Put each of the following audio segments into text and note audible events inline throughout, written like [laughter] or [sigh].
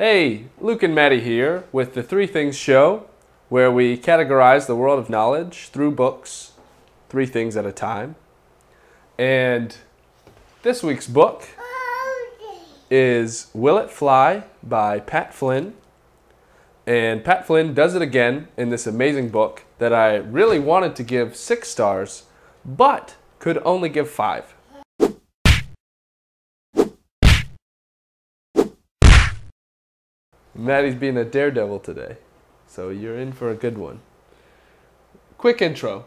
Hey, Luke and Maddie here with the Three Things Show, where we categorize the world of knowledge through books, three things at a time. And this week's book is Will It Fly by Pat Flynn. And Pat Flynn does it again in this amazing book that I really wanted to give six stars, but could only give five. Maddie's being a daredevil today, so you're in for a good one. Quick intro.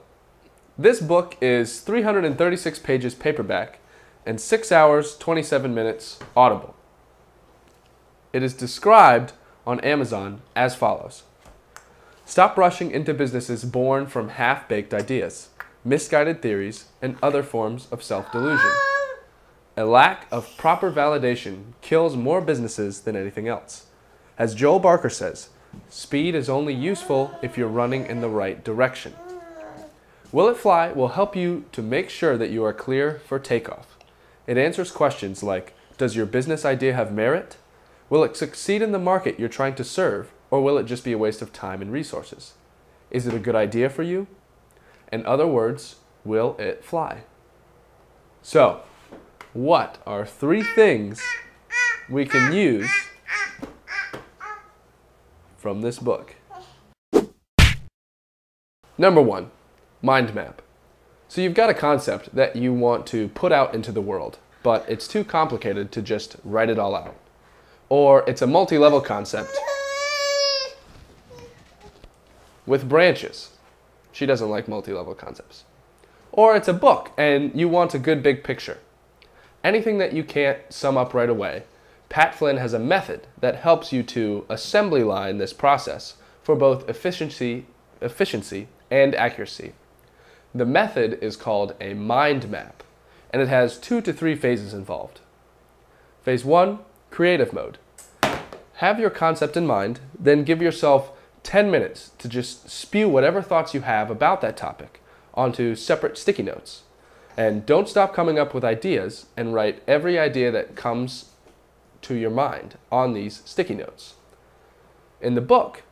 This book is 336 pages paperback and 6 hours 27 minutes audible. It is described on Amazon as follows Stop rushing into businesses born from half baked ideas, misguided theories, and other forms of self delusion. A lack of proper validation kills more businesses than anything else. As Joel Barker says, speed is only useful if you're running in the right direction. Will It Fly will help you to make sure that you are clear for takeoff. It answers questions like Does your business idea have merit? Will it succeed in the market you're trying to serve, or will it just be a waste of time and resources? Is it a good idea for you? In other words, will it fly? So, what are three things we can use from this book? Number one, mind map. So you've got a concept that you want to put out into the world, but it's too complicated to just write it all out. Or it's a multi-level concept with branches. She doesn't like multi-level concepts. Or it's a book and you want a good big picture. Anything that you can't sum up right away, Pat Flynn has a method that helps you to assembly line this process for both efficiency, efficiency and accuracy. The method is called a mind map, and it has two to three phases involved. Phase one, creative mode. Have your concept in mind, then give yourself 10 minutes to just spew whatever thoughts you have about that topic onto separate sticky notes. And don't stop coming up with ideas and write every idea that comes to your mind on these sticky notes. In the book,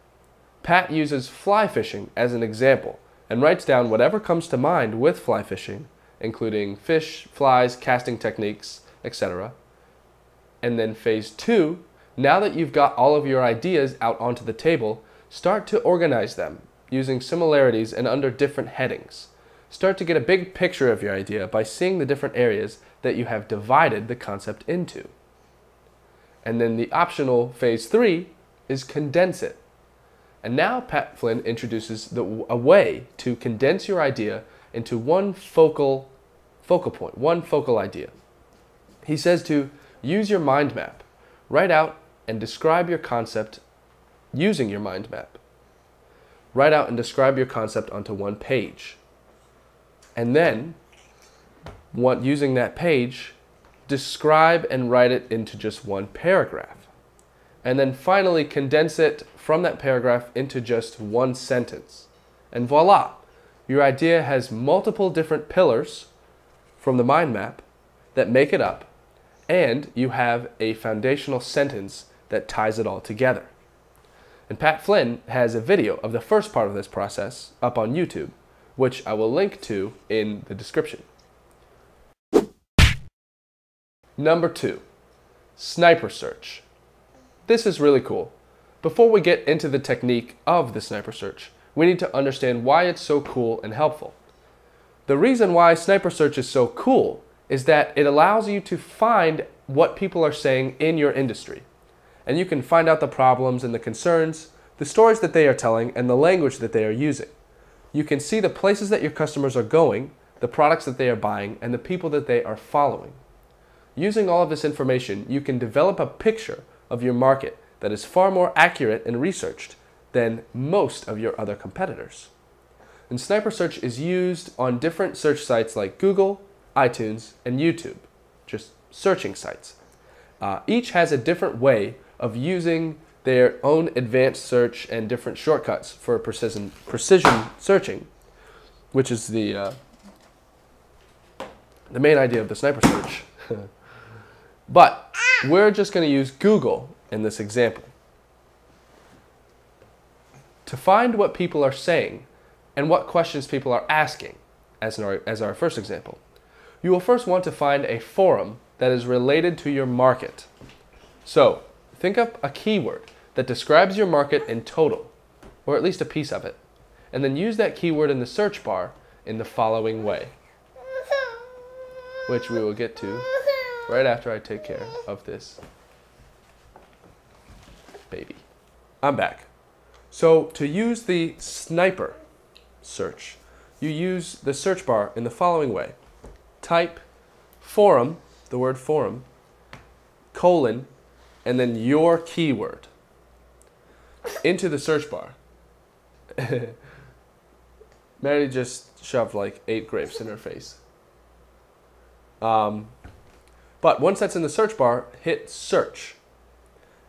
Pat uses fly fishing as an example and writes down whatever comes to mind with fly fishing, including fish, flies, casting techniques, etc. And then phase two, now that you've got all of your ideas out onto the table, start to organize them using similarities and under different headings. Start to get a big picture of your idea by seeing the different areas that you have divided the concept into. And then the optional phase three is condense it. And now Pat Flynn introduces the, a way to condense your idea into one focal, focal point, one focal idea. He says to use your mind map. Write out and describe your concept using your mind map. Write out and describe your concept onto one page. And then, what, using that page, describe and write it into just one paragraph. And then finally, condense it from that paragraph into just one sentence. And voila, your idea has multiple different pillars from the mind map that make it up, and you have a foundational sentence that ties it all together. And Pat Flynn has a video of the first part of this process up on YouTube, which I will link to in the description. Number two, sniper search. This is really cool. Before we get into the technique of the sniper search, we need to understand why it's so cool and helpful. The reason why sniper search is so cool is that it allows you to find what people are saying in your industry and you can find out the problems and the concerns, the stories that they are telling, and the language that they are using. You can see the places that your customers are going, the products that they are buying, and the people that they are following. Using all of this information, you can develop a picture of your market that is far more accurate and researched than most of your other competitors. And Sniper Search is used on different search sites like Google, iTunes, and YouTube, just searching sites. Uh, each has a different way of using their own advanced search and different shortcuts for precision, precision searching, which is the, uh, the main idea of the sniper search. [laughs] but we're just going to use Google in this example. To find what people are saying and what questions people are asking, as our, as our first example, you will first want to find a forum that is related to your market. So, think up a keyword that describes your market in total, or at least a piece of it, and then use that keyword in the search bar in the following way, which we will get to right after I take care of this baby. I'm back. So to use the sniper search, you use the search bar in the following way. Type forum, the word forum, colon, and then your keyword into the search bar. [laughs] Mary just shoved like eight grapes in her face. Um, but once that's in the search bar, hit search.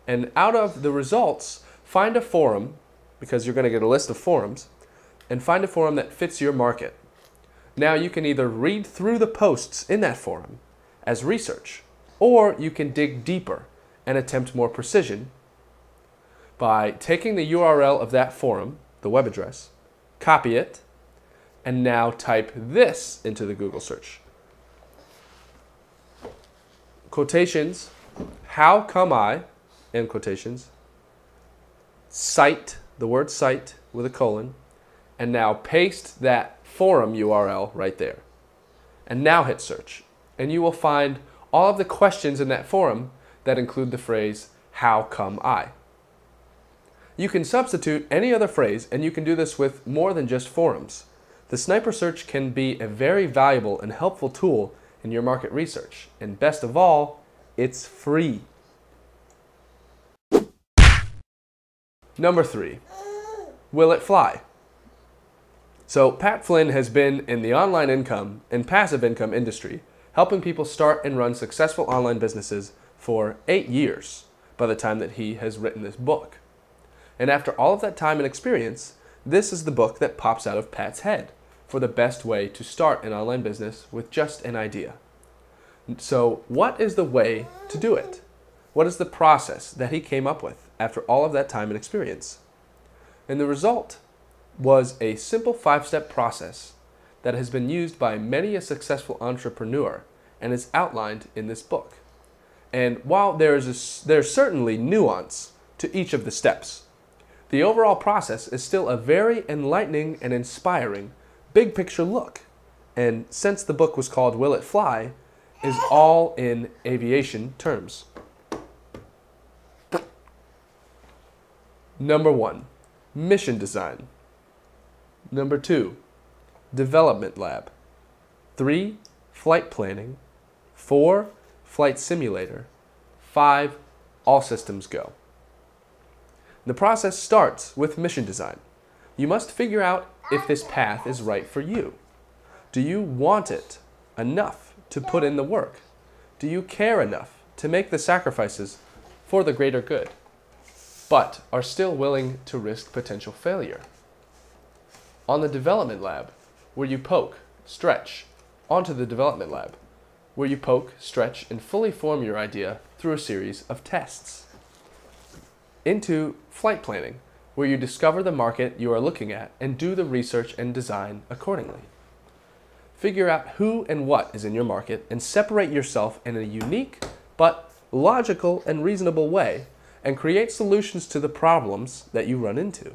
And out of the results, find a forum, because you're going to get a list of forums, and find a forum that fits your market. Now you can either read through the posts in that forum as research, or you can dig deeper and attempt more precision by taking the URL of that forum, the web address, copy it, and now type this into the Google search. Quotations, how come I, in quotations, site, the word site with a colon, and now paste that forum URL right there. And now hit search. And you will find all of the questions in that forum that include the phrase, how come I? You can substitute any other phrase, and you can do this with more than just forums. The sniper search can be a very valuable and helpful tool in your market research. And best of all, it's free. Number three, will it fly? So, Pat Flynn has been in the online income and passive income industry, helping people start and run successful online businesses for eight years by the time that he has written this book. And after all of that time and experience, this is the book that pops out of Pat's head for the best way to start an online business with just an idea. So, what is the way to do it? What is the process that he came up with after all of that time and experience? And the result was a simple five step process that has been used by many a successful entrepreneur and is outlined in this book. And while there is a, there's certainly nuance to each of the steps, the overall process is still a very enlightening and inspiring big picture look. And since the book was called Will It Fly, is all in aviation terms. Number one, mission design. Number two, development lab. Three, flight planning. Four, flight simulator. Five, all systems go. The process starts with mission design. You must figure out if this path is right for you. Do you want it enough to put in the work? Do you care enough to make the sacrifices for the greater good, but are still willing to risk potential failure? On the development lab, where you poke, stretch, onto the development lab, where you poke, stretch, and fully form your idea through a series of tests. Into flight planning, where you discover the market you are looking at and do the research and design accordingly. Figure out who and what is in your market and separate yourself in a unique but logical and reasonable way and create solutions to the problems that you run into.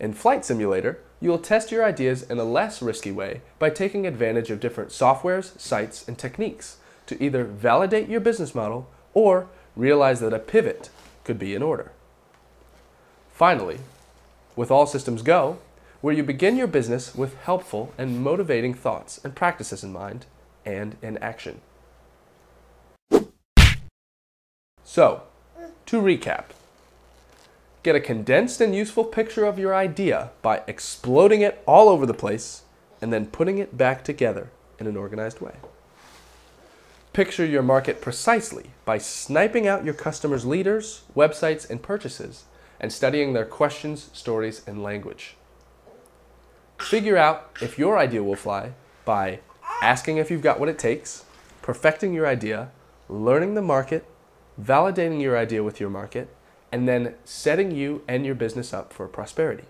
In Flight Simulator, you will test your ideas in a less risky way by taking advantage of different softwares, sites, and techniques to either validate your business model or realize that a pivot could be in order. Finally, with All Systems Go, where you begin your business with helpful and motivating thoughts and practices in mind and in action. So, to recap, get a condensed and useful picture of your idea by exploding it all over the place and then putting it back together in an organized way. Picture your market precisely by sniping out your customers' leaders, websites, and purchases and studying their questions, stories, and language. Figure out if your idea will fly by asking if you've got what it takes, perfecting your idea, learning the market, validating your idea with your market, and then setting you and your business up for prosperity.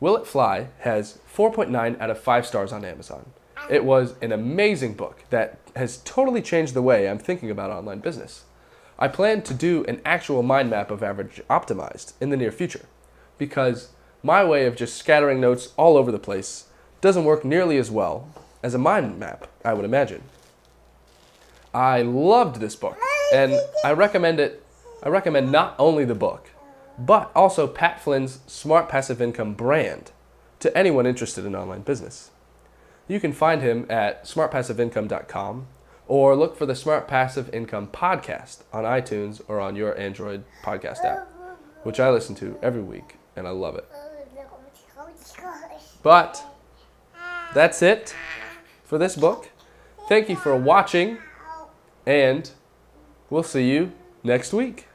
Will It Fly has 4.9 out of 5 stars on Amazon. It was an amazing book that has totally changed the way I'm thinking about online business. I plan to do an actual mind map of Average Optimized in the near future because my way of just scattering notes all over the place doesn't work nearly as well as a mind map, I would imagine. I loved this book and I recommend it. I recommend not only the book, but also Pat Flynn's Smart Passive Income brand to anyone interested in online business. You can find him at smartpassiveincome.com or look for the Smart Passive Income podcast on iTunes or on your Android podcast app, which I listen to every week and I love it. But that's it for this book. Thank you for watching, and we'll see you next week.